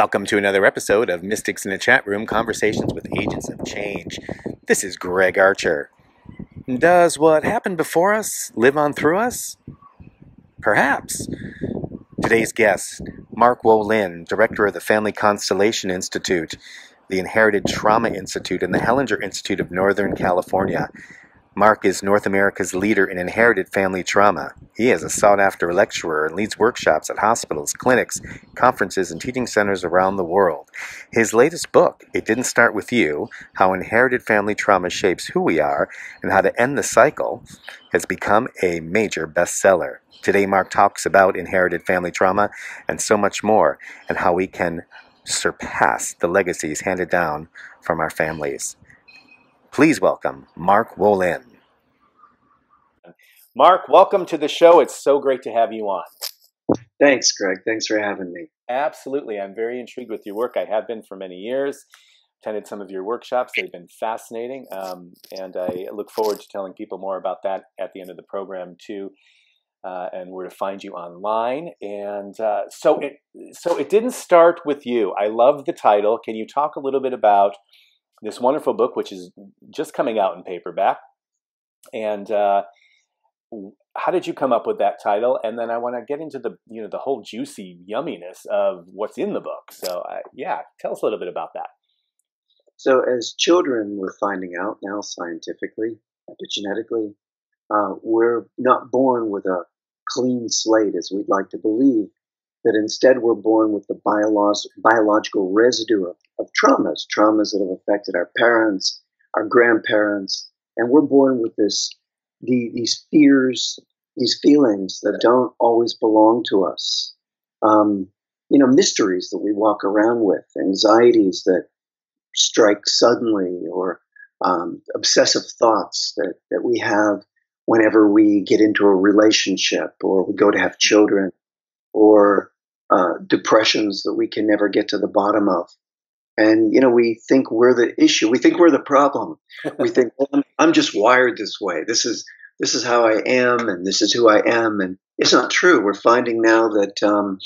Welcome to another episode of Mystics in the Chat Room Conversations with Agents of Change. This is Greg Archer. Does what happened before us live on through us? Perhaps. Today's guest, Mark Wolynn, director of the Family Constellation Institute, the Inherited Trauma Institute, and the Hellinger Institute of Northern California. Mark is North America's leader in inherited family trauma. He is a sought after lecturer and leads workshops at hospitals, clinics, conferences, and teaching centers around the world. His latest book, It Didn't Start With You How Inherited Family Trauma Shapes Who We Are and How to End the Cycle, has become a major bestseller. Today, Mark talks about inherited family trauma and so much more, and how we can surpass the legacies handed down from our families. Please welcome Mark Wolynn. Mark, welcome to the show. It's so great to have you on. Thanks, Greg. Thanks for having me. Absolutely. I'm very intrigued with your work. I have been for many years. Attended some of your workshops. They've been fascinating. Um, and I look forward to telling people more about that at the end of the program, too. Uh, and where to find you online. And uh, so it so it didn't start with you. I love the title. Can you talk a little bit about this wonderful book, which is just coming out in paperback. And uh, how did you come up with that title? And then I want to get into the you know the whole juicy yumminess of what's in the book. So uh, yeah, tell us a little bit about that. So as children, we're finding out now scientifically, epigenetically, uh, we're not born with a clean slate as we'd like to believe that instead we're born with the biological residue of, of traumas, traumas that have affected our parents, our grandparents, and we're born with this the, these fears, these feelings that don't always belong to us. Um, you know, mysteries that we walk around with, anxieties that strike suddenly, or um, obsessive thoughts that, that we have whenever we get into a relationship or we go to have children or uh, depressions that we can never get to the bottom of. And, you know, we think we're the issue. We think we're the problem. we think, well, I'm, I'm just wired this way. This is, this is how I am and this is who I am. And it's not true. We're finding now that, um,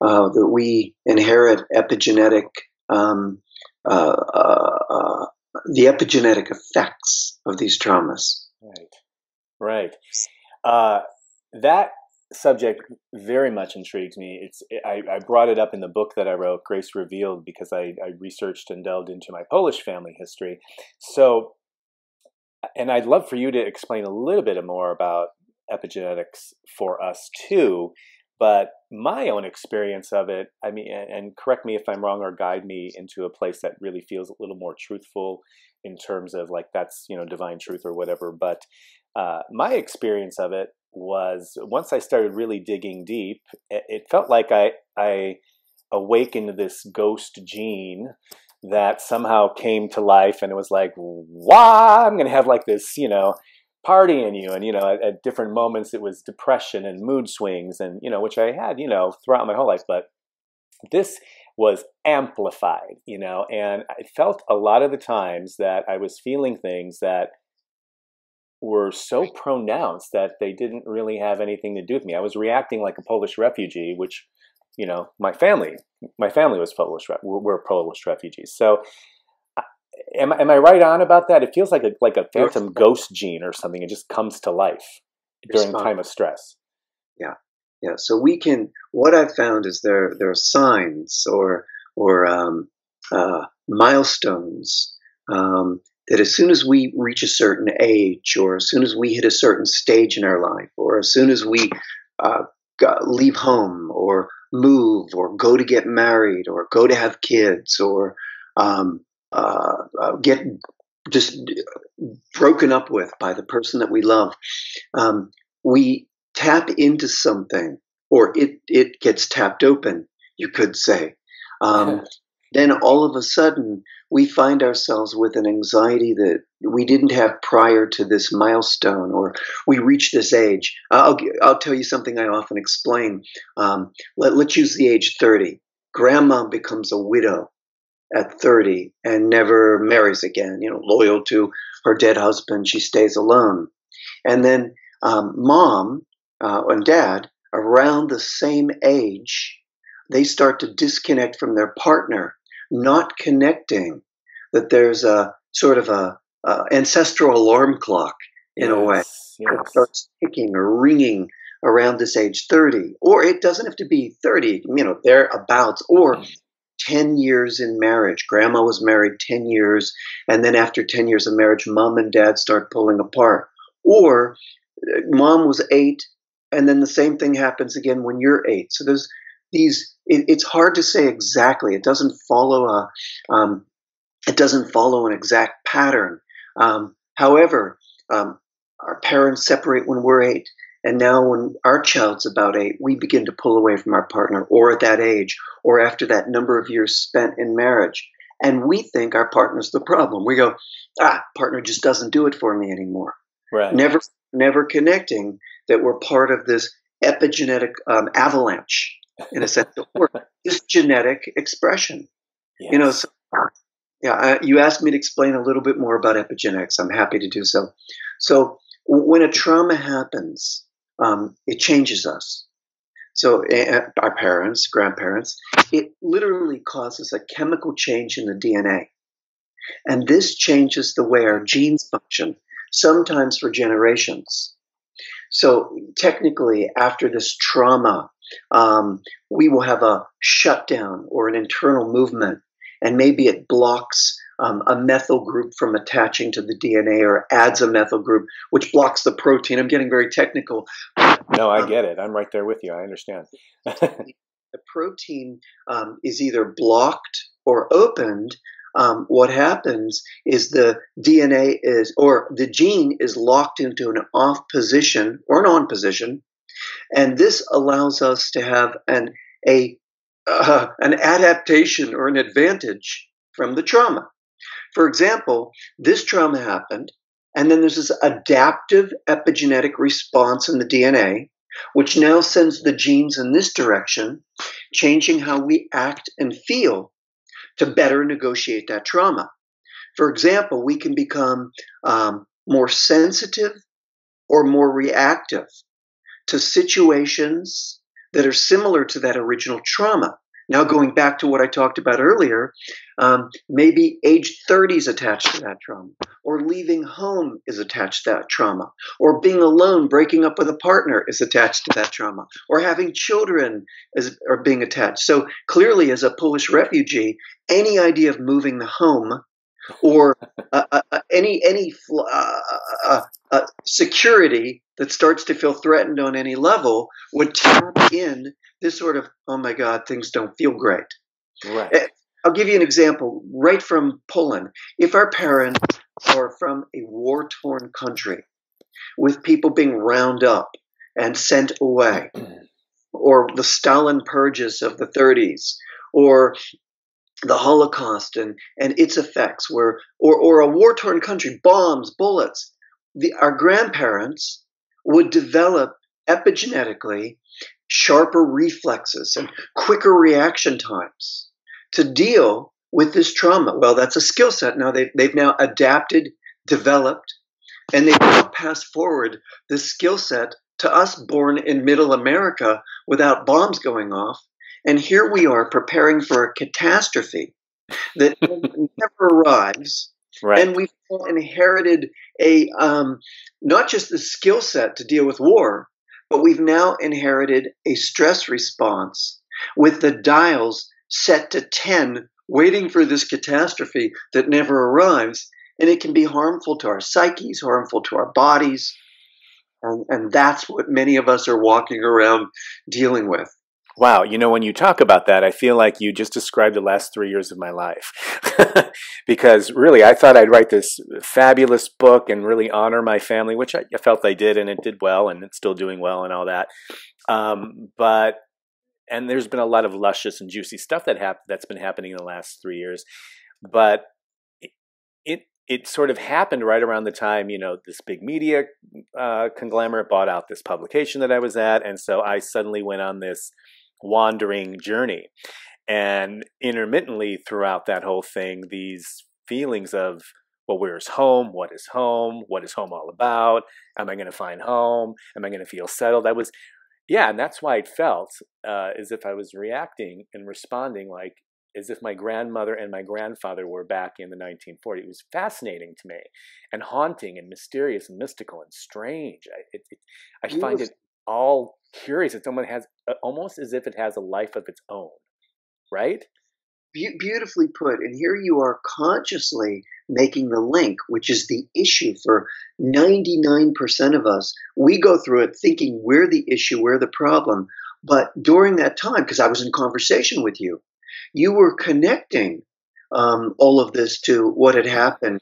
uh, that we inherit epigenetic, um, uh, uh, uh the epigenetic effects of these traumas. Right. Right. Uh, that subject very much intrigues me. It's I, I, brought it up in the book that I wrote, Grace Revealed, because I, I researched and delved into my Polish family history. So, and I'd love for you to explain a little bit more about epigenetics for us too. But my own experience of it, I mean, and correct me if I'm wrong or guide me into a place that really feels a little more truthful in terms of like that's, you know, divine truth or whatever. But uh, my experience of it was once I started really digging deep, it felt like I I awakened this ghost gene that somehow came to life, and it was like, "Wow, I'm going to have like this," you know, party in you, and you know, at, at different moments it was depression and mood swings, and you know, which I had, you know, throughout my whole life, but this was amplified, you know, and I felt a lot of the times that I was feeling things that were so pronounced that they didn't really have anything to do with me. I was reacting like a Polish refugee, which, you know, my family, my family was Polish, we're, we're Polish refugees. So, am, am I right on about that? It feels like a like a phantom ghost gene or something. It just comes to life during time of stress. Yeah, yeah. So we can. What I've found is there there are signs or or um, uh, milestones um, that as soon as we reach a certain age, or as soon as we hit a certain stage in our life, or as soon as we uh, leave home, or move, or go to get married, or go to have kids, or um, uh, uh, get just broken up with by the person that we love, um, we tap into something, or it it gets tapped open. You could say. Um, then all of a sudden we find ourselves with an anxiety that we didn't have prior to this milestone or we reach this age. I'll, I'll tell you something I often explain. Um, let, let's use the age 30. Grandma becomes a widow at 30 and never marries again, you know, loyal to her dead husband. She stays alone. And then um, mom uh, and dad, around the same age, they start to disconnect from their partner, not connecting that there's a sort of a, a ancestral alarm clock in yes, a way yes. it starts ticking or ringing around this age 30 or it doesn't have to be 30 you know thereabouts or Mm-hmm. 10 years in marriage grandma was married 10 years and then after 10 years of marriage mom and dad start pulling apart or uh, mom was eight and then the same thing happens again when you're eight so there's these it, it's hard to say exactly. It doesn't follow a um, it doesn't follow an exact pattern. Um, however um, our parents separate when we're eight and now when our child's about eight we begin to pull away from our partner or at that age or after that number of years spent in marriage. And we think our partner's the problem. We go ah partner just doesn't do it for me anymore. Right. never never connecting that we're part of this epigenetic um, avalanche in a sense or this genetic expression. Yes. you know so, yeah I, you asked me to explain a little bit more about epigenetics. I'm happy to do so. So when a trauma happens um, it changes us. So uh, our parents grandparents it literally causes a chemical change in the dna and this changes the way our genes function sometimes for generations. So technically after this trauma um, we will have a shutdown or an internal movement and maybe it blocks um, a methyl group from attaching to the DNA or adds a methyl group, which blocks the protein. I'm getting very technical. no, I Um, get it. I'm right there with you. I understand. the protein um, is either blocked or opened. Um, what happens is the DNA is, or the gene is locked into an off position or an on position, and this allows us to have an a uh, an adaptation or an advantage from the trauma. For example, this trauma happened, and then there's this adaptive epigenetic response in the DNA, which now sends the genes in this direction, changing how we act and feel to better negotiate that trauma. For example, we can become um, more sensitive or more reactive to situations that are similar to that original trauma. Now, going back to what I talked about earlier, um, maybe age 30 is attached to that trauma, or leaving home is attached to that trauma, or being alone, breaking up with a partner is attached to that trauma, or having children is are being attached. So clearly, as a Polish refugee, any idea of moving the home or uh, uh, uh, any any uh, uh, uh, security that starts to feel threatened on any level would tap in this sort of oh my god things don't feel great Right. i'll give you an example right from poland if our parents are from a war torn country with people being round up and sent away or the stalin purges of the 30s or the Holocaust and, and its effects, where or, or a war torn country, bombs, bullets, the, our grandparents would develop epigenetically sharper reflexes and quicker reaction times to deal with this trauma. Well, that's a skill set. Now they've, they've now adapted, developed, and they've passed forward this skill set to us born in middle America without bombs going off. And here we are preparing for a catastrophe that never arrives Right. and we've inherited a um, not just the skill set to deal with war, but we've now inherited a stress response with the dials set to 10, waiting for this catastrophe that never arrives. And it can be harmful to our psyches, harmful to our bodies. And, and that's what many of us are walking around dealing with. Wow, you know, when you talk about that, I feel like you just described the last three years of my life. because really, I thought I'd write this fabulous book and really honor my family, which I, felt I did, and it did well, and it's still doing well, and all that. Um, but and there's been a lot of luscious and juicy stuff that hap- that's been happening in the last three years, but it, it it sort of happened right around the time you know this big media uh, conglomerate bought out this publication that I was at, and so I suddenly went on this wandering journey. And intermittently throughout that whole thing, these feelings of, well, where's home? What is home? What is home all about? Am I going to find home? Am I going to feel settled? I was yeah, and that's why it felt uh, as if I was reacting and responding like as if my grandmother and my grandfather were back in the 1940s. It was fascinating to me, and haunting, and mysterious, and mystical, and strange. I, it, it, I find it all curious. It's almost has uh, almost as if it has a life of its own, right? Be- beautifully put. And here you are consciously making the link, which is the issue for 99% of us. We go through it thinking we're the issue, we're the problem. But during that time, because I was in conversation with you, you were connecting um, all of this to what had happened,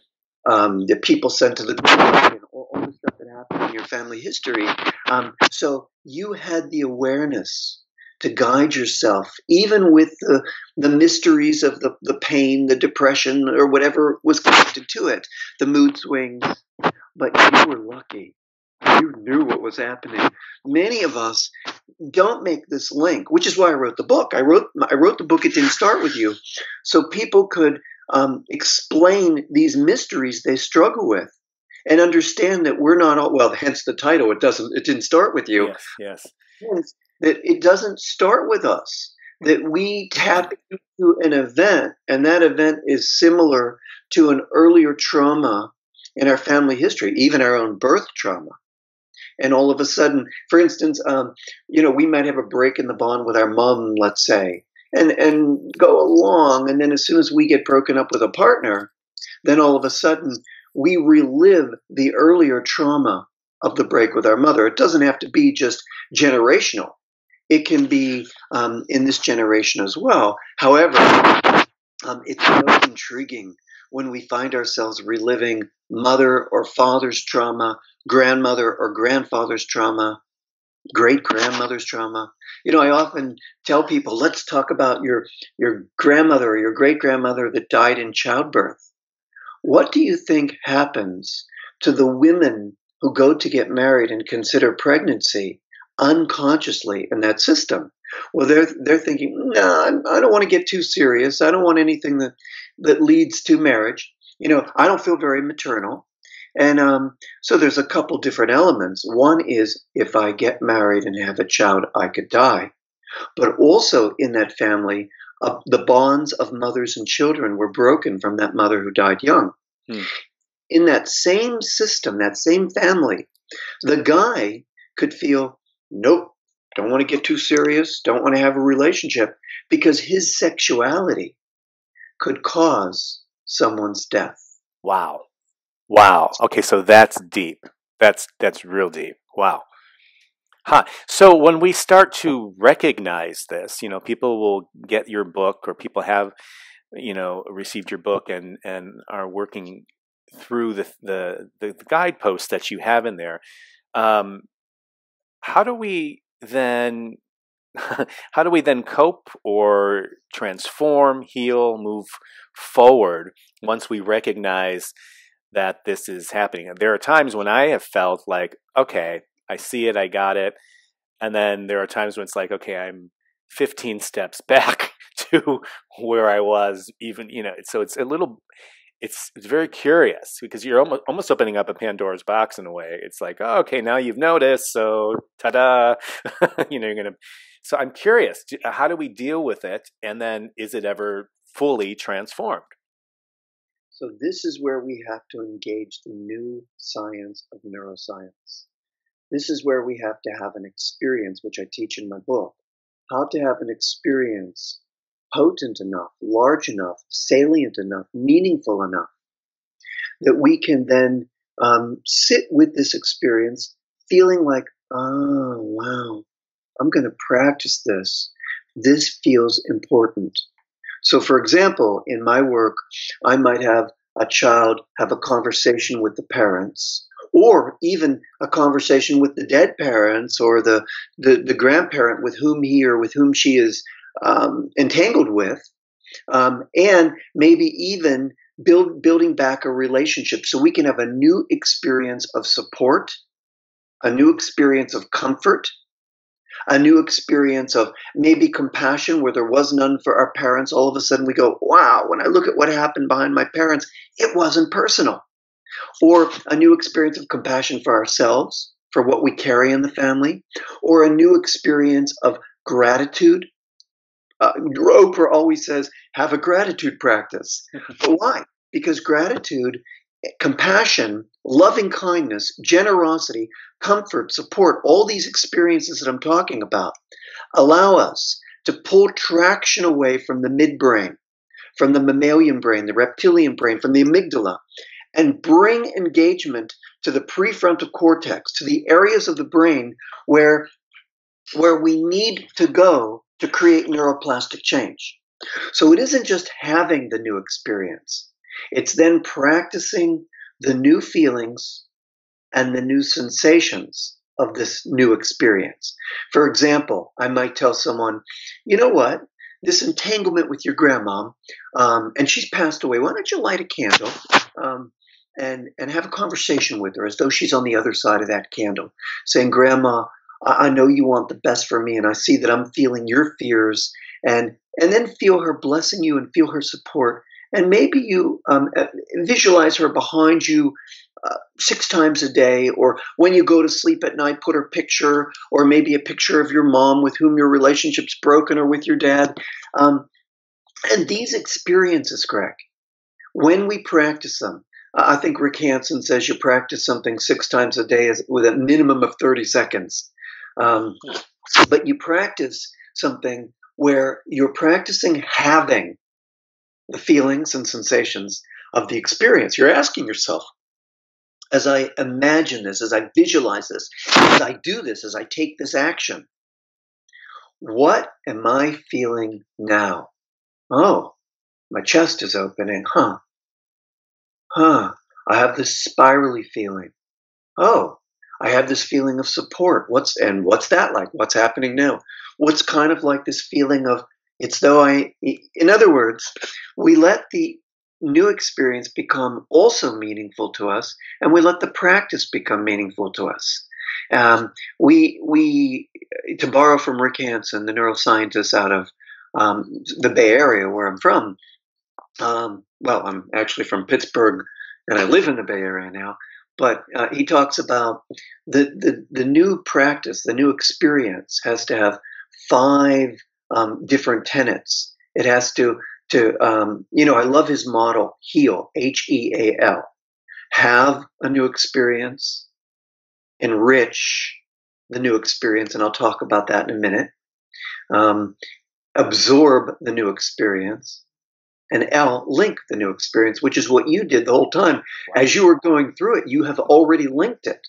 um, the people sent to the and all, all the stuff that happened in your family history. Um, so you had the awareness to guide yourself, even with the, the mysteries of the, the pain, the depression, or whatever was connected to it, the mood swings. But you were lucky. You knew what was happening. Many of us don't make this link, which is why I wrote the book. I wrote I wrote the book. It didn't start with you, so people could um, explain these mysteries they struggle with and understand that we're not all well. Hence the title. It doesn't. It didn't start with you. Yes. Yes that it doesn't start with us, that we tap into an event, and that event is similar to an earlier trauma in our family history, even our own birth trauma. And all of a sudden, for instance, um, you know, we might have a break in the bond with our mom, let's say, and and go along, and then as soon as we get broken up with a partner, then all of a sudden we relive the earlier trauma of the break with our mother. It doesn't have to be just generational it can be um, in this generation as well. However, um, it's so intriguing when we find ourselves reliving mother or father's trauma, grandmother or grandfather's trauma, great grandmother's trauma. You know, I often tell people, let's talk about your your grandmother or your great grandmother that died in childbirth. What do you think happens to the women who go to get married and consider pregnancy unconsciously in that system. Well, they're they're thinking, no, nah, I don't want to get too serious. I don't want anything that that leads to marriage. You know, I don't feel very maternal. And um, so there's a couple different elements. One is if I get married and have a child, I could die. But also in that family, uh, the bonds of mothers and children were broken from that mother who died young. Hmm. In that same system, that same family, the guy could feel nope, don't want to get too serious, don't want to have a relationship, because his sexuality could cause someone's death. Wow. Wow. Okay, so that's deep. That's that's real deep. Wow. Huh. So when we start to recognize this, you know, people will get your book or people have, you know, received your book and and are working through the the, the guideposts that you have in there. Um, how do we then how do we then cope or transform, heal, move forward once we recognize that this is happening? There are times when I have felt like, okay, I see it, I got it. And then there are times when it's like, okay, I'm 15 steps back to where I was, even, you know, so it's a little, it's it's very curious because you're almost almost opening up a Pandora's box in a way. It's like, oh, okay, now you've noticed, so ta-da, you know, you're gonna. So I'm curious, uh, how do we deal with it, and then is it ever fully transformed? So this is where we have to engage the new science of neuroscience. This is where we have to have an experience, which I teach in my book, how to have an experience potent enough, large enough, salient enough, meaningful enough that we can then um, sit with this experience feeling like, oh, wow, I'm going to practice this. This feels important. So, for example, in my work, I might have a child have a conversation with the parents, or even a conversation with the dead parents or the, the, the grandparent with whom he or with whom she is um, entangled with, um, and maybe even build building back a relationship so we can have a new experience of support, a new experience of comfort, a new experience of maybe compassion where there was none for our parents. All of a sudden we go, wow, when I look at what happened behind my parents, it wasn't personal. Or a new experience of compassion for ourselves, for what we carry in the family, or a new experience of gratitude. Uh, Oprah always says, have a gratitude practice. but why? Because gratitude, compassion, loving kindness, generosity, comfort, support, all these experiences that I'm talking about allow us to pull traction away from the midbrain, from the mammalian brain, the reptilian brain, from the amygdala, and bring engagement to the prefrontal cortex, to the areas of the brain where, where we need to go to create neuroplastic change. So it isn't just having the new experience, it's then practicing the new feelings and the new sensations of this new experience. For example, I might tell someone, you know what? This entanglement with your grandma, um, and she's passed away. Why don't you light a candle um, and and have a conversation with her as though she's on the other side of that candle, saying, "Grandma, I, I know you want the best for me, and I see that I'm feeling your fears, and and then feel her blessing you and feel her support, and maybe you um, uh, visualize her behind you uh, six times a day, or when you go to sleep at night, put her picture, or maybe a picture of your mom with whom your relationship's broken, or with your dad. Um, and these experiences, Greg, when we practice them, I think Rick Hanson says you practice something six times a day with a minimum of 30 seconds. Um, but you practice something where you're practicing having the feelings and sensations of the experience. You're asking yourself, as I imagine this, as I visualize this, as I do this, as I take this action, what am I feeling now? Oh, my chest is opening, huh? Huh, I have this spirally feeling. Oh, I have this feeling of support. What's and what's that like? What's happening now? What's kind of like this feeling of it's though I in other words, we let the new experience become also meaningful to us, and we let the practice become meaningful to us. Um, we we to borrow from Rick Hanson, the neuroscientist out of um, the Bay Area where I'm from. Um, well, I'm actually from Pittsburgh, and I live in the Bay Area now. But uh, he talks about the, the the new practice, the new experience has to have five um, different tenets. It has to to um, you know i love his model heal h-e-a-l have a new experience enrich the new experience and i'll talk about that in a minute um, absorb the new experience and l link the new experience which is what you did the whole time as you were going through it you have already linked it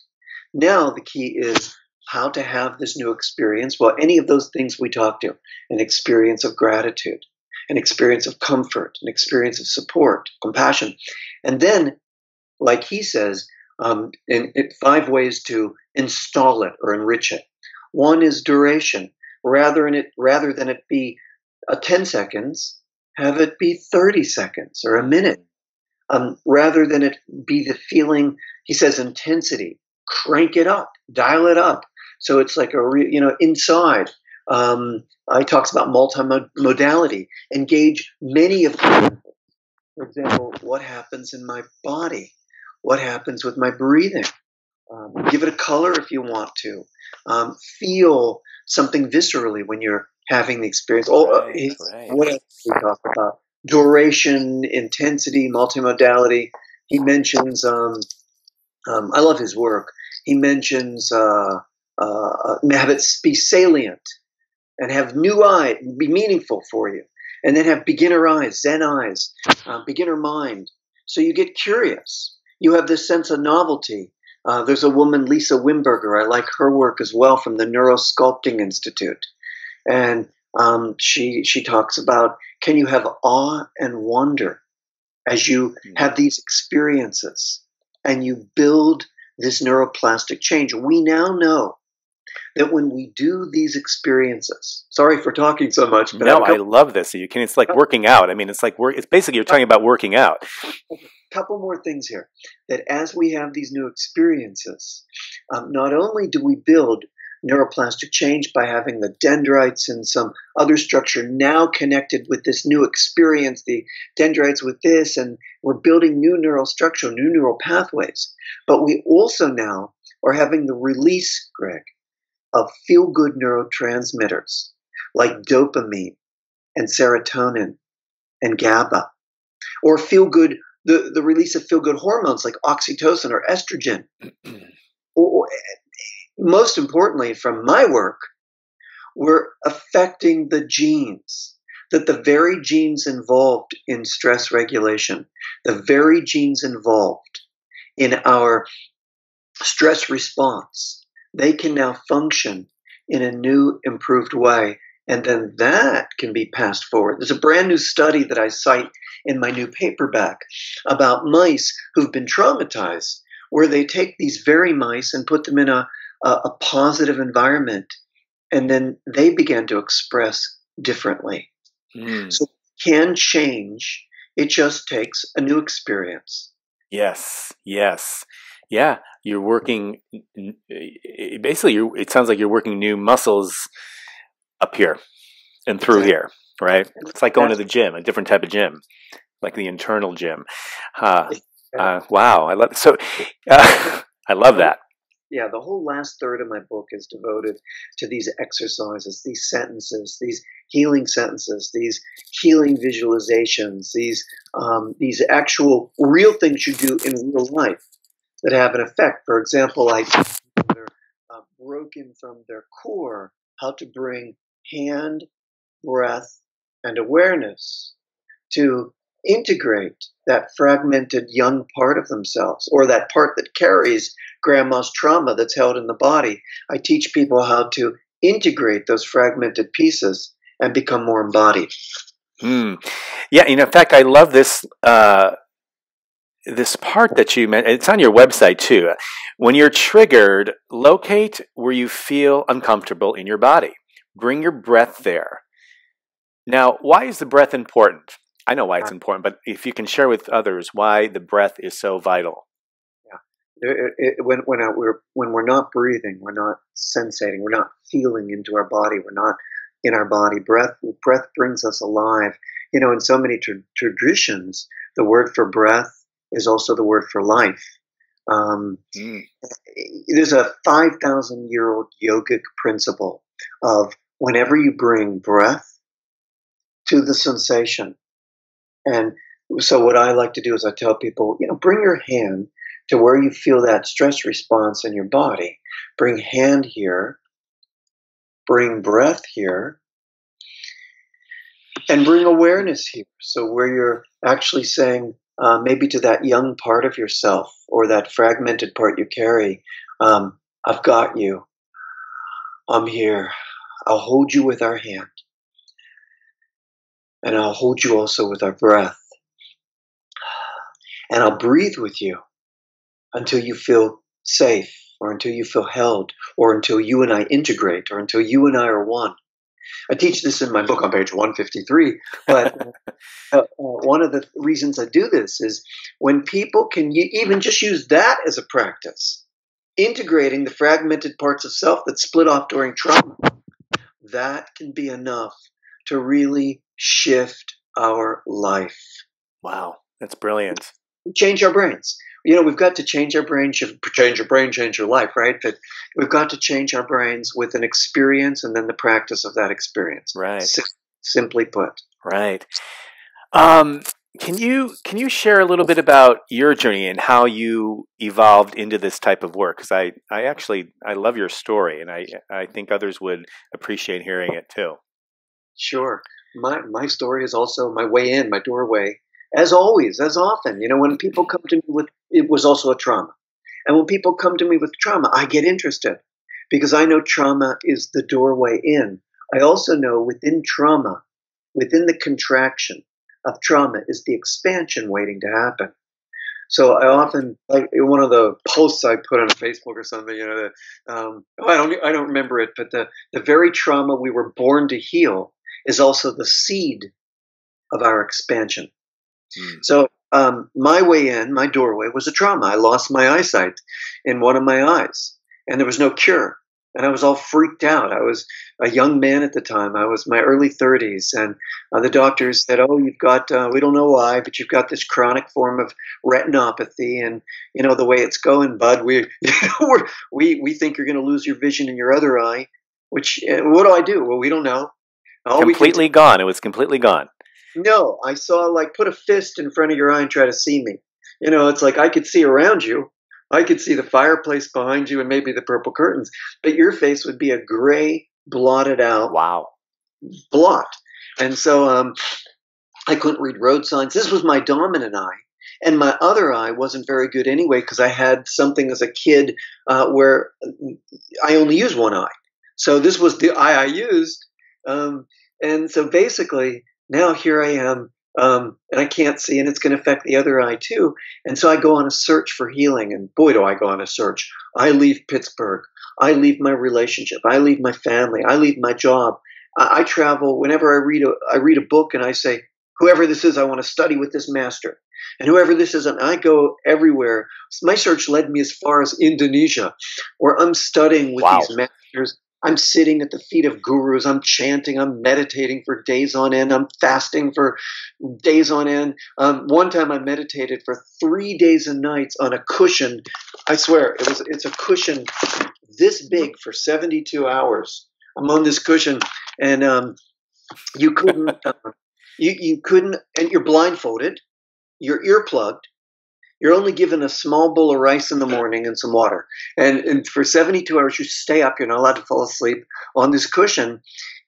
now the key is how to have this new experience well any of those things we talked to an experience of gratitude an experience of comfort, an experience of support, compassion. And then, like he says, um, in, in five ways to install it or enrich it. One is duration. Rather, in it, rather than it be a 10 seconds, have it be 30 seconds or a minute. Um, rather than it be the feeling, he says, intensity. Crank it up, dial it up. So it's like a, re, you know, inside. Um, he talks about multimodality. Engage many of them. For example, what happens in my body? What happens with my breathing? Um, give it a color if you want to. Um, feel something viscerally when you're having the experience. Oh, uh, right, right. what else we talk about? Duration, intensity, multimodality. He mentions. Um, um I love his work. He mentions uh, uh, uh have it be salient and have new eyes, be meaningful for you. And then have beginner eyes, Zen eyes, uh, beginner mind. So you get curious. You have this sense of novelty. Uh, there's a woman, Lisa Wimberger. I like her work as well from the Neurosculpting Institute. And um, she, she talks about can you have awe and wonder as you hmm. have these experiences and you build this neuroplastic change? We now know that when we do these experiences, sorry for talking so much, but no, I love this. You can. It's like working out. I mean, it's like work. It's basically you're talking about working out. A couple more things here. That as we have these new experiences, um, not only do we build neuroplastic change by having the dendrites and some other structure now connected with this new experience, the dendrites with this, and we're building new neural structure, new neural pathways. But we also now are having the release, Greg, of feel good neurotransmitters like dopamine and serotonin and GABA, or feel good, the, the release of feel good hormones like oxytocin or estrogen. or, or, most importantly, from my work, we're affecting the genes that the very genes involved in stress regulation, the very genes involved in our stress response, they can now function in a new, improved way. And then that can be passed forward. There's a brand new study that I cite in my new paperback about mice who've been traumatized, where they take these very mice and put them in a, a, a positive environment, and then they began to express differently. Mm. So can change. It just takes a new experience. Yes, yes. Yeah, you're working basically you it sounds like you're working new muscles up here and through exactly. here, right? It's like going to the gym, a different type of gym, like the internal gym. Uh, uh, wow, I love so. Uh, I love that yeah, the whole last third of my book is devoted to these exercises, these sentences, these healing sentences, these healing visualizations, these um, these actual real things you do in real life that have an effect. For example, like uh, broken from their core, how to bring hand, breath, and awareness to integrate that fragmented young part of themselves or that part that carries grandma's trauma that's held in the body. I teach people how to integrate those fragmented pieces and become more embodied. Hmm. Yeah, in fact, I love this. Uh, this part that you meant, it's on your website too. When you're triggered, locate where you feel uncomfortable in your body. Bring your breath there. Now, why is the breath important? I know why it's important, but if you can share with others why the breath is so vital. Yeah, it, it, when when uh, we're when we're not breathing, we're not sensating, we're not feeling into our body, we're not in our body. Breath breath brings us alive. You know, in so many tra- traditions, the word for breath is also the word for life. Um, mm. There's a five thousand year old yogic principle of whenever you bring breath to the sensation and so what I like to do is I tell people, you know, bring your hand to where you feel that stress response in your body. Bring hand here, bring breath here, and bring awareness here. So where you're actually saying, uh, maybe to that young part of yourself or that fragmented part you carry, um, I've got you. I'm here. I'll hold you with our hand and I'll hold you also with our breath. And I'll breathe with you until you feel safe, or until you feel held, or until you and I integrate, or until you and I are one. I teach this in my book on page 153, but uh, uh, one of the reasons I do this is when people can even just use that as a practice, integrating the fragmented parts of self that split off during trauma, that can be enough to really shift our life. Wow, that's brilliant. Change our brains. You know, we've got to change our brain, change your brain, change your life, right? But we've got to change our brains with an experience and then the practice of that experience. Right. S- simply put. Right. Um, can you can you share a little bit about your journey and how you evolved into this type of work? Because I, I actually I love your story and I I think others would appreciate hearing it too. Sure my my story is also my way in, my doorway. As always, as often, you know, when people come to me with it was also a trauma, and when people come to me with trauma, I get interested because I know trauma is the doorway in. I also know within trauma, within the contraction of trauma, is the expansion waiting to happen. So I often, like one of the posts I put on Facebook or something, you know, the, um, I don't, I don't remember it, but the the very trauma we were born to heal is also the seed of our expansion. Mm. So um, my way in, my doorway was a trauma. I lost my eyesight in one of my eyes, and there was no cure. and I was all freaked out. I was a young man at the time. I was my early 30s, and uh, the doctors said, "Oh, you've got uh, we don't know why, but you've got this chronic form of retinopathy, and you know the way it's going, bud. We you know, we we think you're going to lose your vision in your other eye. Which uh, what do I do? Well, we don't know. All completely gone. It was completely gone. No, I saw like put a fist in front of your eye and try to see me. You know, it's like I could see around you, I could see the fireplace behind you and maybe the purple curtains, but your face would be a gray, blotted out wow blot. And so um, I couldn't read road signs. This was my dominant eye. And my other eye wasn't very good anyway because I had something as a kid uh, where I only used one eye. So this was the eye I used. Um, and so basically, now here I am um, and I can't see, and it's going to affect the other eye too. And so I go on a search for healing, and boy, do I go on a search. I leave Pittsburgh. I leave my relationship. I leave my family. I leave my job. I, I travel whenever I read a I read a book, and I say, whoever this is, I want to study with this master. And whoever this is, and I go everywhere. My search led me as far as Indonesia, where I'm studying with wow. these masters I'm sitting at the feet of gurus. I'm chanting. I'm meditating for days on end. I'm fasting for days on end. Um, one time I meditated for three days and nights on a cushion. I swear it was. It's a cushion this big for 72 hours. I'm on this cushion, and um, you couldn't. Uh, you you couldn't, and you're blindfolded. You're earplugged you're only given a small bowl of rice in the morning and some water. And, and for 72 hours, you stay up. You're not allowed to fall asleep on this cushion.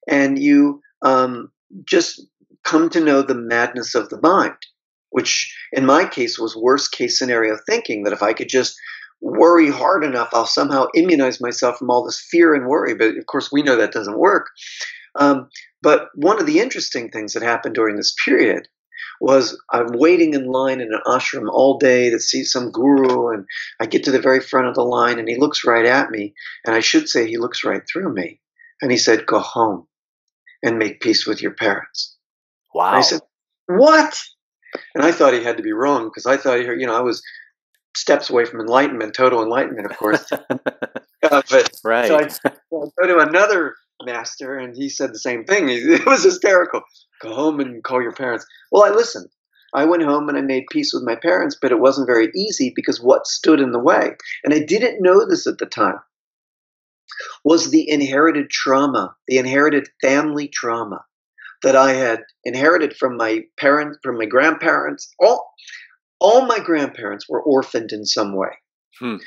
And you um, just come to know the madness of the mind, which in my case was worst case scenario thinking that if I could just worry hard enough, I'll somehow immunize myself from all this fear and worry. But of course, we know that doesn't work. Um, but one of the interesting things that happened during this period was I'm waiting in line in an ashram all day to see some guru, and I get to the very front of the line, and he looks right at me, and I should say he looks right through me, and he said, "Go home and make peace with your parents." Wow! And I said, "What?" And I thought he had to be wrong because I thought, you know, I was steps away from enlightenment, total enlightenment, of course. uh, but right. So I, so I go to another master, and he said the same thing. It was hysterical. Go home and call your parents. Well, I listened. I went home and I made peace with my parents, but it wasn't very easy because what stood in the way, and I didn't know this at the time, was the inherited trauma, the inherited family trauma that I had inherited from my parents, from my grandparents. All, all my grandparents were orphaned in some way. Hmm.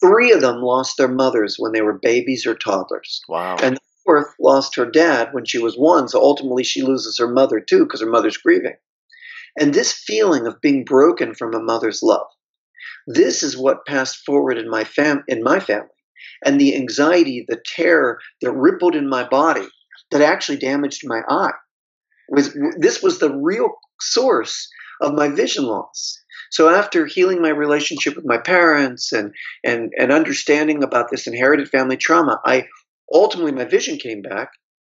Three of them lost their mothers when they were babies or toddlers. Wow. And lost her dad when she was one, so ultimately she loses her mother too because her mother's grieving. And this feeling of being broken from a mother's love, this is what passed forward in my fam in my family. And the anxiety, the terror that rippled in my body that actually damaged my eye. Was, this was the real source of my vision loss. So after healing my relationship with my parents and and and understanding about this inherited family trauma, I ultimately my vision came back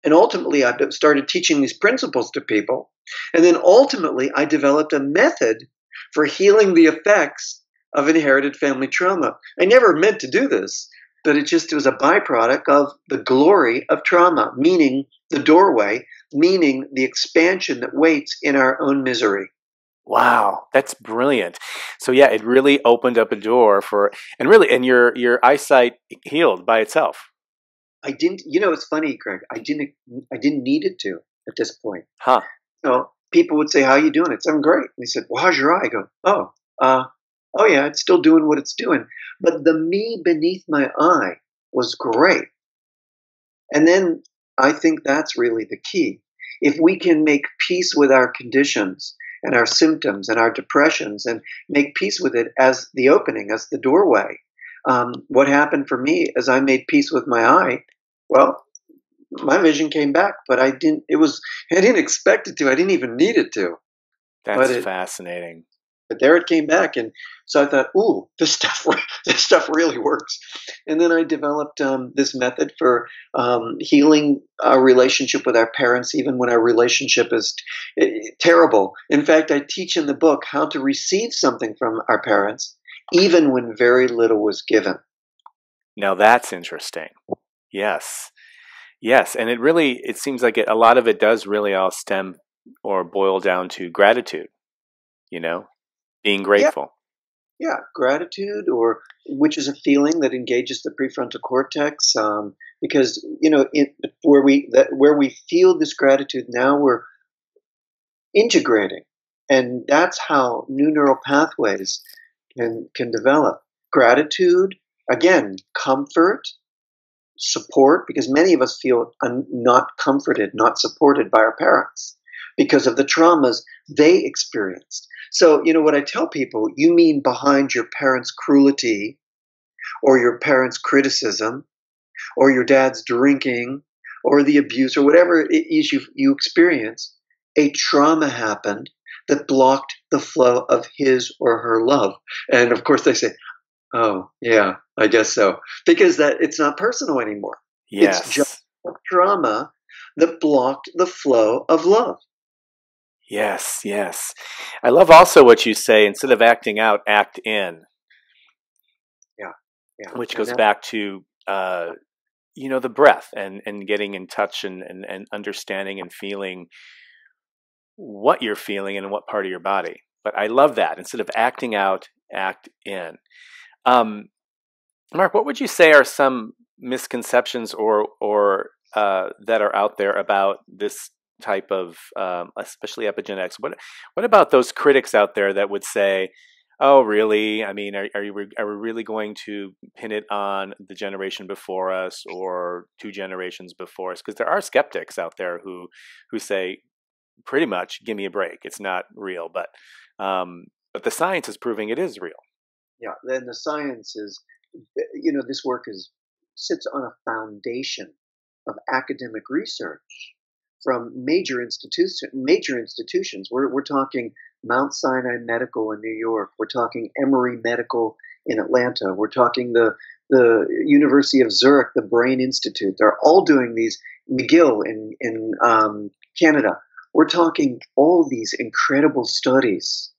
and ultimately i started teaching these principles to people and then ultimately i developed a method for healing the effects of inherited family trauma i never meant to do this but it just was a byproduct of the glory of trauma meaning the doorway meaning the expansion that waits in our own misery Wow, that's brilliant. So yeah, it really opened up a door for and really and your your eyesight healed by itself. I didn't. You know, it's funny, Greg. I didn't. I didn't need it to at this point. Huh? You know, people would say, "How are you doing?" It's I'm great. And they said, "Well, how's your eye?" I go, "Oh, uh, oh yeah, it's still doing what it's doing." But the me beneath my eye was great. And then I think that's really the key. If we can make peace with our conditions and our symptoms and our depressions and make peace with it as the opening, as the doorway, um, what happened for me as I made peace with my eye, well, my vision came back, but I didn't. It was I didn't expect it to. I didn't even need it to. That's it, fascinating. But there it came back, and so I thought, "Ooh, this stuff, this stuff really works." And then I developed um, this method for um, healing our relationship with our parents, even when our relationship is t- terrible. In fact, I teach in the book how to receive something from our parents even when very little was given. Now that's interesting. Yes. Yes, and it really it seems like it, a lot of it does really all stem or boil down to gratitude. You know, being grateful. Yeah, yeah. gratitude, or which is a feeling that engages the prefrontal cortex. Um, because you know, it, where we that where we feel this gratitude, now we're integrating, and that's how new neural pathways can can develop. Gratitude, again, comfort, support, because many of us feel un- not comforted, not supported by our parents because of the traumas they experienced. So, you know, what I tell people, you mean behind your parents' cruelty or your parents' criticism or your dad's drinking or the abuse or whatever it is you, you experience, a trauma happened that blocked the flow of his or her love. And of course, they say, oh, yeah, I guess so. Because that it's not personal anymore. Yes. It's just drama that blocked the flow of love. Yes, yes. I love also what you say instead of acting out, act in. Yeah. yeah. Which goes back to uh, you know, the breath and, and getting in touch and, and, and understanding and feeling what you're feeling and what part of your body. But I love that. Instead of acting out, act in. Um, Mark, what would you say are some misconceptions or or uh, that are out there about this type of, um, especially epigenetics. What what about those critics out there that would say, "Oh, really? I mean, are, are you are we really going to pin it on the generation before us or two generations before us?" Because there are skeptics out there who who say, pretty much, "Give me a break. It's not real." But um, but the science is proving it is real. Yeah, then the science is, you know, this work is sits on a foundation of academic research from major institutions. Major institutions. We're we're talking Mount Sinai Medical in New York. We're talking Emory Medical in Atlanta. We're talking the the University of Zurich, the Brain Institute. They're all doing these. McGill in in um, Canada. We're talking all these incredible studies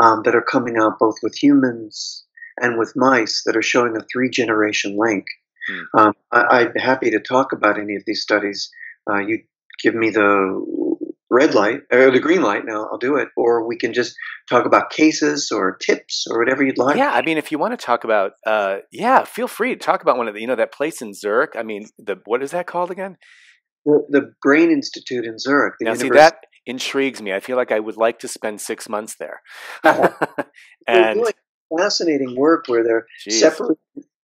um, that are coming out both with humans and with mice that are showing a three generation link. Hmm. Um, I, happy to talk about any of these studies. Uh, you give me the red light or the green light now i'll do it or we can just talk about cases or tips or whatever you'd like yeah i mean if you want to talk about uh, yeah feel free to talk about one of the you know that place in zurich i mean the what is that called again the, the brain institute in zurich now see that intrigues me i feel like i would like to spend six months there and fascinating work where they're separating,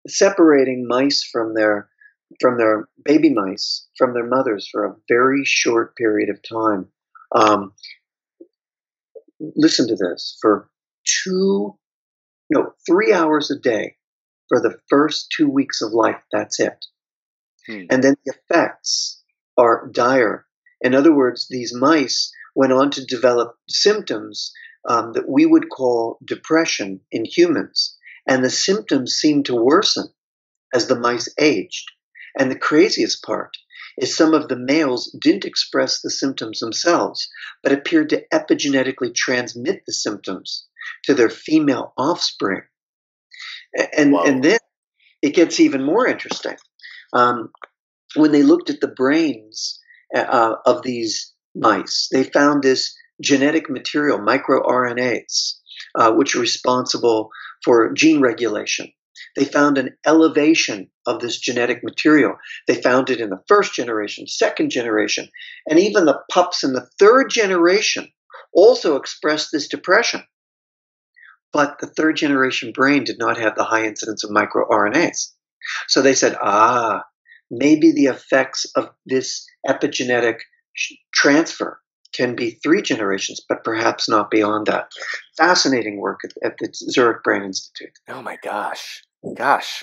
separating mice from their from their baby mice from their mothers for a very short period of time. Um, listen to this for two, no, three hours a day for the first two weeks of life. That's it. Hmm. And then the effects are dire. In other words, these mice went on to develop symptoms um, that we would call depression in humans. And the symptoms seemed to worsen as the mice aged. And the craziest part is some of the males didn't express the symptoms themselves, but appeared to epigenetically transmit the symptoms to their female offspring. And, and then it gets even more interesting. Um, when they looked at the brains uh, of these mice, they found this genetic material, microRNAs, uh, which are responsible for gene regulation they found an elevation of this genetic material. They found it in the first generation, second generation, and even the pups in the third generation also expressed this depression. But the third generation brain did not have the high incidence of microRNAs. So they said, ah, maybe the effects of this epigenetic transfer can be three generations, but perhaps not beyond that. Fascinating work at, at the Zurich Brain Institute. Oh my gosh. Gosh.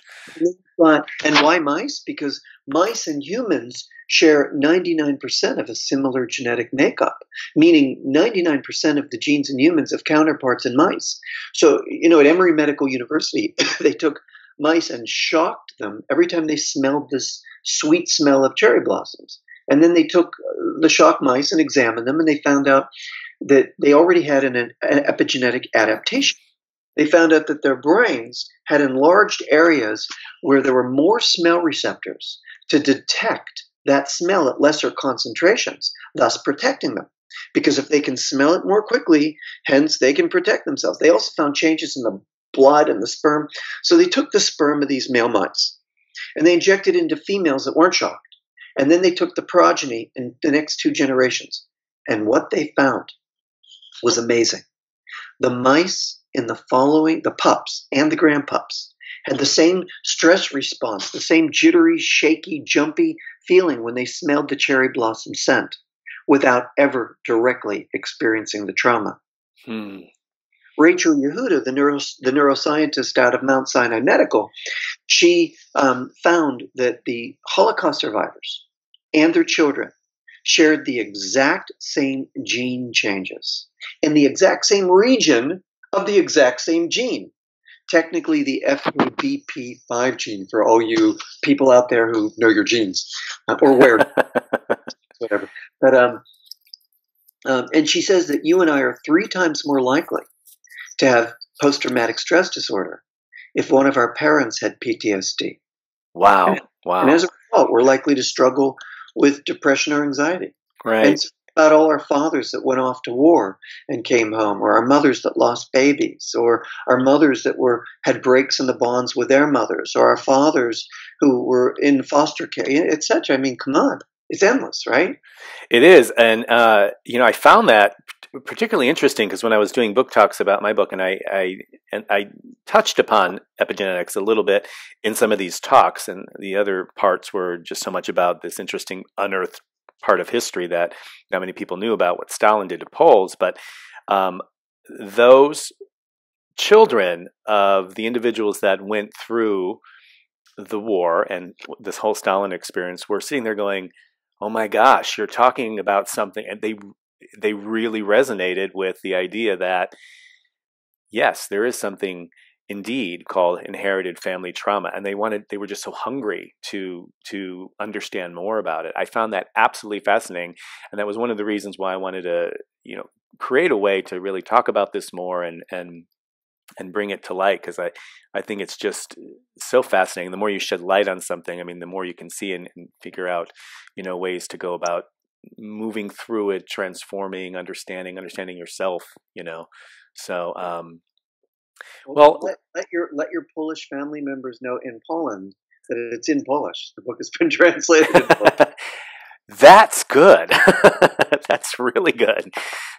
But, and why mice? Because mice and humans share 99% of a similar genetic makeup, meaning 99% of the genes in humans have counterparts in mice. So, you know, at Emory Medical University, they took mice and shocked them every time they smelled this sweet smell of cherry blossoms. And then they took uh, the shock mice and examined them, and they found out that they already had an, an epigenetic adaptation they found out that their brains had enlarged areas where there were more smell receptors to detect that smell at lesser concentrations, thus protecting them. Because if they can smell it more quickly, hence they can protect themselves. They also found changes in the blood and the sperm. So they took the sperm of these male mice and they injected into females that weren't shocked. And then they took the progeny in the next two generations. And what they found was amazing. The mice in the following, the pups and the grandpups, had the same stress response, the same jittery, shaky, jumpy feeling when they smelled the cherry blossom scent without ever directly experiencing the trauma. Hmm. Rachel Yehuda, the, neuro, the neuroscientist out of Mount Sinai Medical, she um, found that the Holocaust survivors and their children shared the exact same gene changes in the exact same region of the exact same gene. Technically, the FKBP5 gene for all you people out there who know your genes uh, or where, whatever. But um, um, and she says that you and I are three times more likely to have post traumatic stress disorder if one of our parents had PTSD. Wow. And, wow. And as a result, we're likely to struggle with depression or anxiety. Right. And about all our fathers that went off to war and came home, or our mothers that lost babies, or our mothers that were had breaks in the bonds with their mothers, or our fathers who were in foster care, etc. I mean, come on, it's endless, right? It is, and uh, you know, I found that particularly interesting because when I was doing book talks about my book, and I, I and I touched upon epigenetics a little bit in some of these talks, and the other parts were just so much about this interesting unearthed part of history that not many people knew about what Stalin did to Poles, but um, those children of the individuals that went through the war and this whole Stalin experience were sitting there going, "Oh my gosh, you're talking about something," and they they really resonated with the idea that yes, there is something indeed called inherited family trauma and they wanted they were just so hungry to to understand more about it i found that absolutely fascinating and that was one of the reasons why i wanted to you know create a way to really talk about this more and and and bring it to light because I, I think it's just so fascinating. The more you shed light on something, I mean, the more you can see and, and figure out, you know, ways to go about moving through it, transforming, understanding, understanding yourself, you know. So, um, well, well let, let, your let your Polish family members know in Poland that it's in Polish. The book has been translated. That's good. That's really good.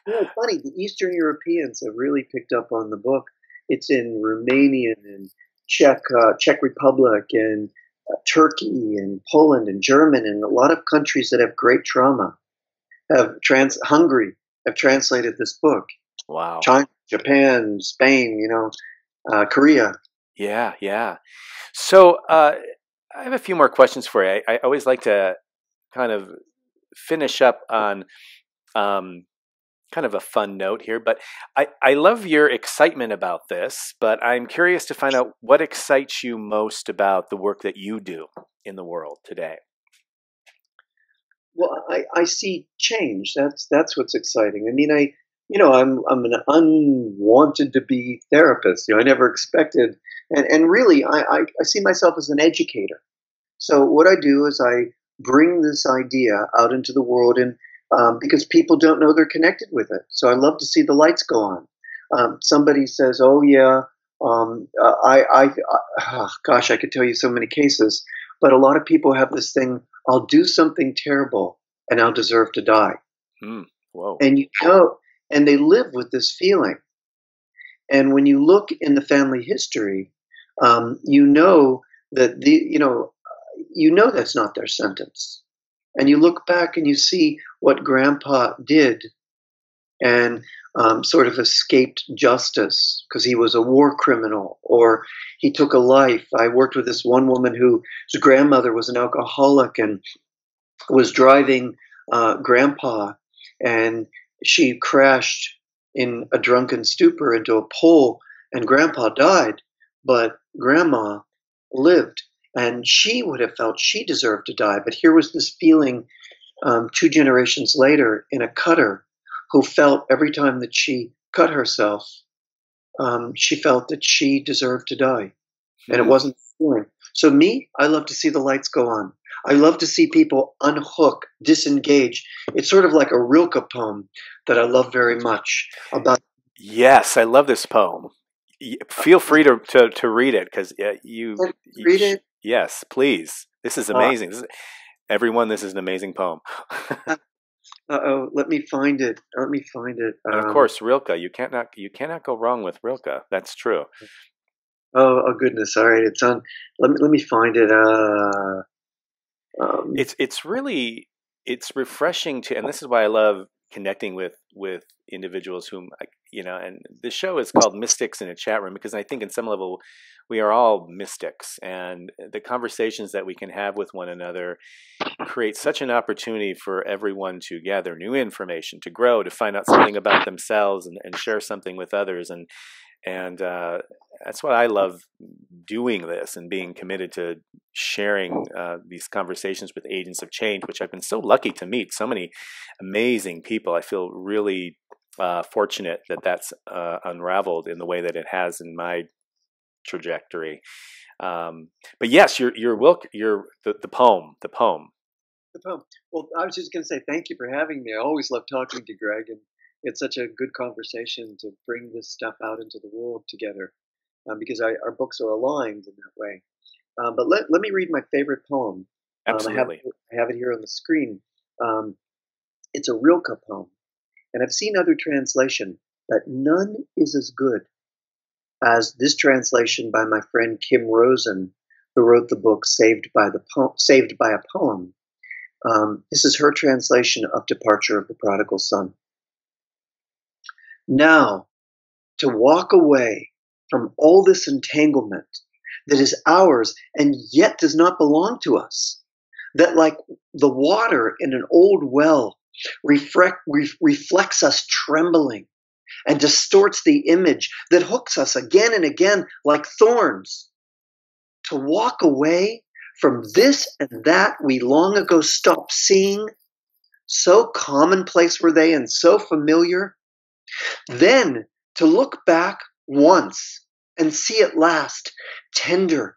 You know, funny. The Eastern Europeans have really picked up on the book. It's in Romanian and Czech, uh, Czech Republic, and Turkey and Poland and German and a lot of countries that have great trauma have trans Hungary have translated this book. Wow. China, Japan, Spain, you know, uh, Korea. Yeah, yeah. So uh, I have a few more questions for you. I, I, always like to kind of finish up on um, kind of a fun note here, but I, I love your excitement about this, but I'm curious to find out what excites you most about the work that you do in the world today. Well, I, I see change. That's that's what's exciting. I mean, I you know, I'm I'm an unwanted to be therapist. You know, I never expected, and and really, I, I, I see myself as an educator. So what I do is I bring this idea out into the world, and um, because people don't know they're connected with it. So I love to see the lights go on. Um, somebody says, "Oh yeah, um, uh, I, I, I oh, gosh, I could tell you so many cases." But a lot of people have this thing: I'll do something terrible, and I'll deserve to die. Mm, whoa! And you know, and they live with this feeling. And when you look in the family history, um, you know that the you know you know that's not their sentence and you look back and you see what grandpa did and um, sort of escaped justice because he was a war criminal or he took a life. I worked with this one woman whose grandmother was an alcoholic and was driving uh, grandpa, and she crashed in a drunken stupor into a pole, and grandpa died, but grandma lived and she would have felt she deserved to die. But here was this feeling um, two generations later in a cutter who felt every time that she cut herself, um, she felt that she deserved to die. And it hmm. wasn't feeling. So, me, I love to see the lights go on. I love to see people unhook, disengage. It's sort of like a Rilke poem that I love very much about. Yes, I love this poem. Feel free to to, to read it because you read it. Yes, please. This is uh, amazing. Uh, this is, everyone, this is an amazing poem. Uh oh, let me find it. Let me find it. Um, and of course, Rilke. You can't not you cannot go wrong with Rilke. That's true. Oh, oh goodness! All right, it's on. Let me let me find it. Uh, um, it's it's really it's refreshing to, and this is why I love connecting with with individuals whom I, you know. And the show is called Mystics in a Chat Room because I think, in some level, we are all mystics, and the conversations that we can have with one another create such an opportunity for everyone to gather new information, to grow, to find out something about themselves, and, and share something with others, and and uh, that's what I love doing this and being committed to sharing uh, these conversations with agents of change, which I've been so lucky to meet so many amazing people. I feel really uh, fortunate that that's uh, unraveled in the way that it has in my trajectory. Um, but yes, your your Wilk, your the, the poem, the poem. The poem. Well, I was just going to say thank you for having me. I always love talking to Greg, and it's such a good conversation to bring this stuff out into the world together um, because I, our books are aligned in that way. Um, but let, let me read my favorite poem. Absolutely. Um, I, have, I, have, it here on the screen. Um, it's a Rilke poem. And I've seen other translation, but none is as good as this translation by my friend Kim Rosen, who wrote the book Saved by the po- Saved by a Poem. Um, this is her translation of Departure of the Prodigal Son. Now, to walk away from all this entanglement that is ours and yet does not belong to us. That, like the water in an old well, reflect, re- reflects us trembling and distorts the image that hooks us again and again like thorns. To walk away from this and that we long ago stopped seeing, so commonplace were they and so familiar, then to look back once and see at last tender,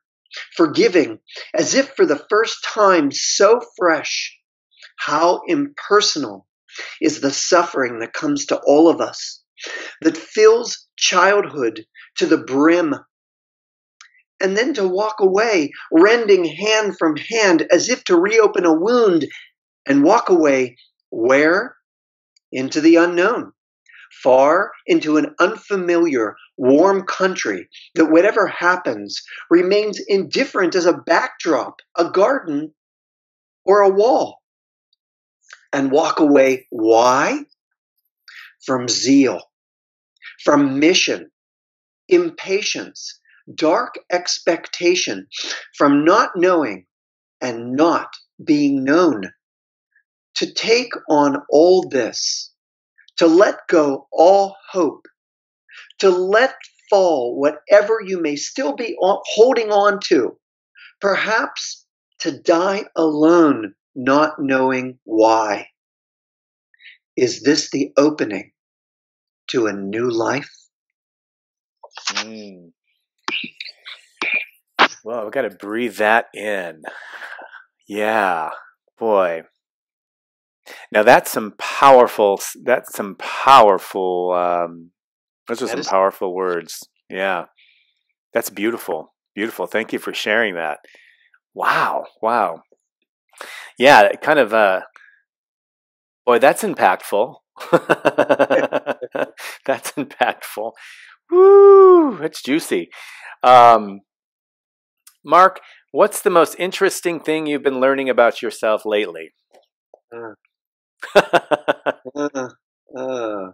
forgiving, as if for the first time so fresh. How impersonal is the suffering that comes to all of us, that fills childhood to the brim. And then to walk away, rending hand from hand as if to reopen a wound, and walk away where? Into the unknown far into an unfamiliar, warm country that whatever happens remains indifferent as a backdrop, a garden, or a wall. And walk away. Why? From zeal, from mission, impatience, dark expectation, from not knowing and not being known. To take on all this to let go all hope, to let fall whatever you may still be holding on to, perhaps to die alone, not knowing why. Is this the opening to a new life? Mm. Well, we've got to breathe that in. Yeah, boy. Now that's some powerful. That's some powerful. Um, those are some is- powerful words. Yeah, that's beautiful. Beautiful. Thank you for sharing that. Wow. Wow. Yeah, kind of. Uh, boy, that's impactful. that's impactful. Woo! It's juicy. Um, Mark, what's the most interesting thing you've been learning about yourself lately? Uh, uh, uh.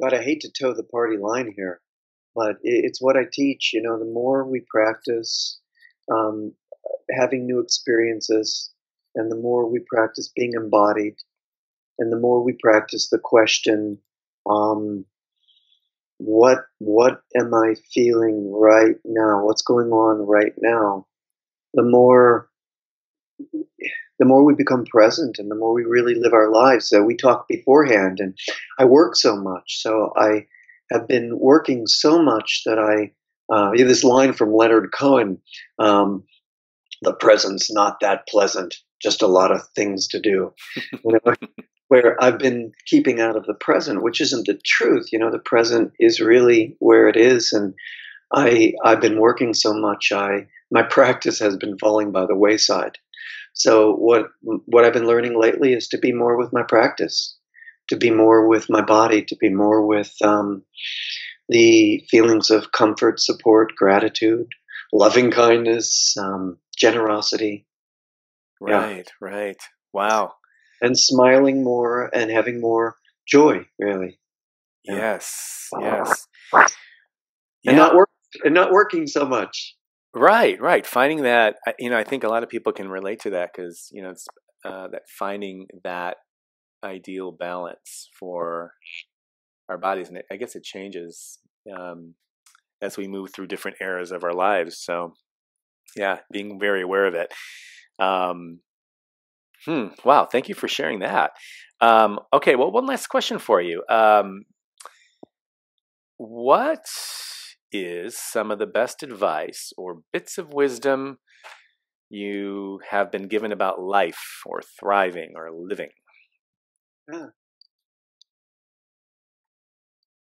God, I hate to toe the party line here, but it's what I teach. You know, the more we practice um, having new experiences, and the more we practice being embodied, and the more we practice the question, um, what what am I feeling right now? What's going on right now? The more the more we become present and the more we really live our lives. So we talk beforehand, and I work so much. So I have been working so much that I uh, this line from Leonard Cohen um, the present's not that pleasant, just a lot of things to do. You know, where I've been keeping out of the present, which isn't the truth. You know, the present is really where it is. And I, I've been working so much, I, my practice has been falling by the wayside. So what, what I've been learning lately is to be more with my practice, to be more with my body, to be more with, um, the feelings of comfort, support, gratitude, loving kindness, um, generosity. Right, yeah. right. Wow. And smiling more and having more joy, really. Yeah. Yes, yes. And yeah. not work and not working so much. Right, right. Finding that, you know, I think a lot of people can relate to that because you know it's uh, that finding that ideal balance for our bodies, and I guess it changes um, as we move through different eras of our lives. So, yeah, being very aware of it. Um, hmm, wow, thank you for sharing that. Um, okay, well, one last question for you. Um, what is some of the best advice or bits of wisdom you have been given about life or thriving or living? Yeah.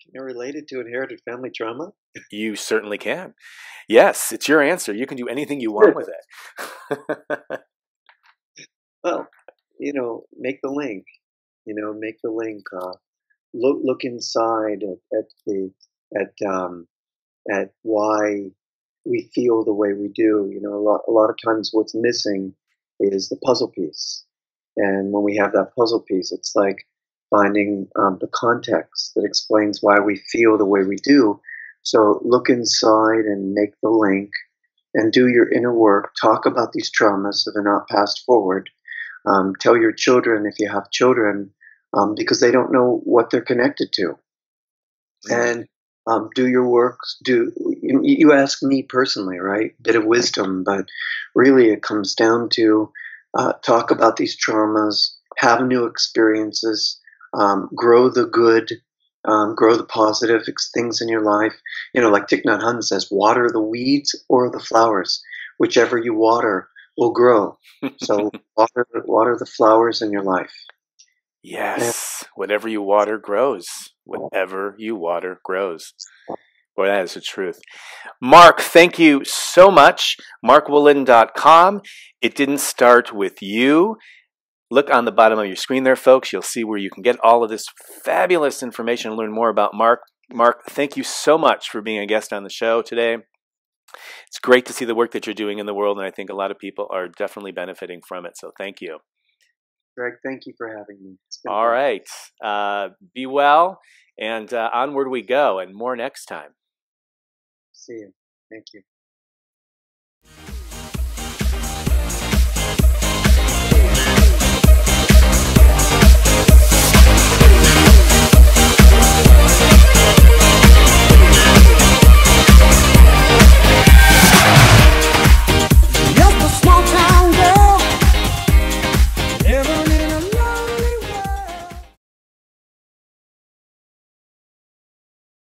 Can you relate it to inherited family trauma? You certainly can. Yes, it's your answer. You can do anything you want with it. well, you know, make the link. You know, make the link. Uh, look look inside at, at the at um, at why we feel the way we do. You know, a lot a lot of times what's missing is the puzzle piece, and when we have that puzzle piece, it's like finding um, the context that explains why we feel the way we do. So look inside and make the link and do your inner work. Talk about these traumas so they're not passed forward. Um, tell your children if you have children um, because they don't know what they're connected to. And um, do your work. Do you, you ask me personally, right? Bit of wisdom, but really it comes down to uh, talk about these traumas, have new experiences, um, grow the good, um, grow the positive things in your life. You know, like Thich Nhat Hanh says, water the weeds or the flowers. Whichever you water will grow. So water, water the flowers in your life. Yes, whatever you water grows. Whatever you water grows. Boy, that is the truth. Mark, thank you so much. MarkWolynn.com. It didn't start with you. Look on the bottom of your screen there, folks. You'll see where you can get all of this fabulous information and learn more about Mark. Mark, thank you so much for being a guest on the show today. It's great to see the work that you're doing in the world, and I think a lot of people are definitely benefiting from it. So thank you. Greg, thank you for having me. All right. Uh, be well, and uh, onward we go, and more next time. See you. Thank you.